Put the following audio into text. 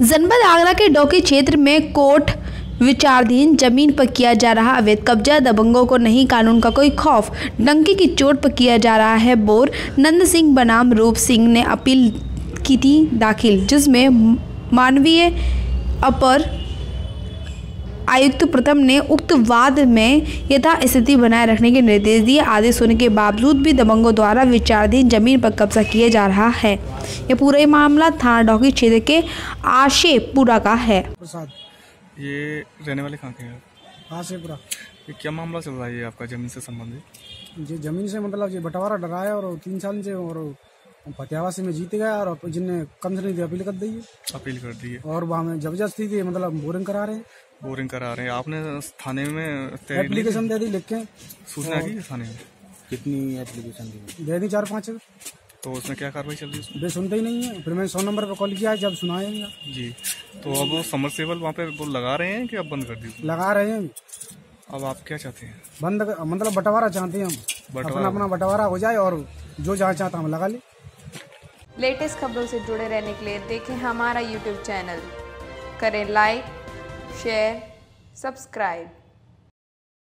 जनपद आगरा के डोकी क्षेत्र में कोर्ट विचाराधीन ज़मीन पर किया जा रहा अवैध कब्जा। दबंगों को नहीं, कानून का कोई खौफ। डंकी की चोट पर किया जा रहा है बोर। नंद सिंह बनाम रूप सिंह ने अपील की थी दाखिल, जिसमें मानवीय अपर आयुक्त प्रथम ने उक्त वाद में यथास्थिति बनाए रखने के निर्देश दिए। आदेश होने के बावजूद भी दबंगों द्वारा विचाराधीन ज़मीन पर कब्जा किया जा रहा है। यह पूरा ही मामला थाना डॉकी क्षेत्र के आशेपुरा का है। प्रसाद। ये रहने वाले कहाँ के हैं? हाँ से पूरा? ये क्या मामला चल रहा है आपका ज़मीन से संबंधित? ये ज़मीन से मतलब ये बंटवारा डराया और तीन साल से और फतेहाबाद में जीत गया और जिनने कम से नहीं अपील कर दी है। अपील कर दी है। और वहाँ में ज़बरदस्ती थी मतलब बोरिंग करा रहे हैं। बोरिंग करा रहे हैं। आपने थाने में एप्लीकेशन दे दी लिख के। सूचना की थाने में? कितनी एप्लीकेशन दी? दे दी चार पाँच। तो उसमें क्या कार्रवाई चल रही है उसमें? वे सुनते ही नहीं है। फिर मैंने सौ नंबर पर कॉल किया है जब सुनाया नहीं जी। तो अब वो समरसेबल वहाँ पे वो लगा रहे हैं कि अब बंद कर दी लगा रहे हैं। अब आप क्या चाहते हैं? बंद मतलब बंटवारा चाहते हैं हम। अपना अपना बंटवारा हो जाए और जो जहाँ चाहता हम लगा ले। लेटेस्ट खबरों से जुड़े रहने के लिए देखें हमारा यूट्यूब चैनल। करें लाइक शेयर सब्सक्राइब